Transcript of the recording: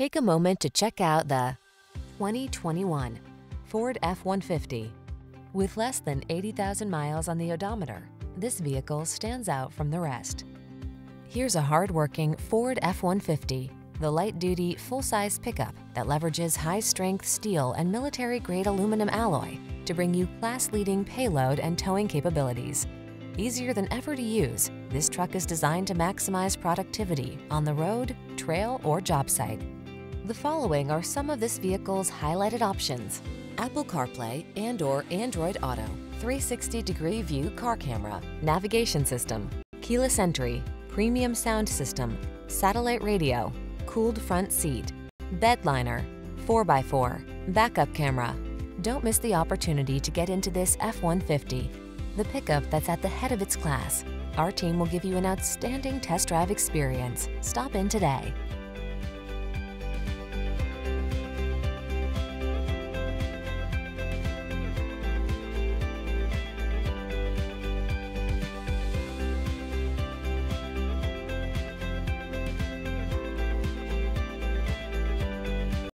Take a moment to check out the 2021 Ford F-150. With less than 80,000 miles on the odometer, this vehicle stands out from the rest. Here's a hard-working Ford F-150, the light-duty, full-size pickup that leverages high-strength steel and military-grade aluminum alloy to bring you class-leading payload and towing capabilities. Easier than ever to use, this truck is designed to maximize productivity on the road, trail, or job site. The following are some of this vehicle's highlighted options. Apple CarPlay and or Android Auto, 360-degree view car camera, navigation system, keyless entry, premium sound system, satellite radio, cooled front seat, bed liner, 4x4, backup camera. Don't miss the opportunity to get into this F-150, the pickup that's at the head of its class. Our team will give you an outstanding test drive experience. Stop in today.